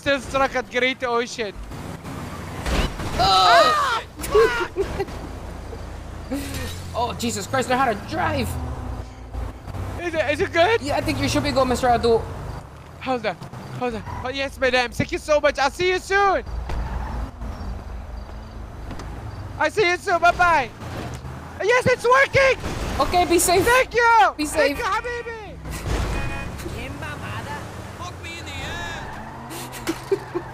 Still stuck at Great Ocean. Oh! oh, Jesus Christ, learn how to drive. Is it, is it good? Yeah, I think you should be good, Mr. Adu. Hold on. Hold on. Oh, yes, madam. Thank you so much. I'll see you soon. I'll see you soon. Bye-bye. Yes, it's working. Okay, be safe. Thank you. Be safe. Thank you, habibi. Ha ha ha.